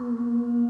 Mm-hmm.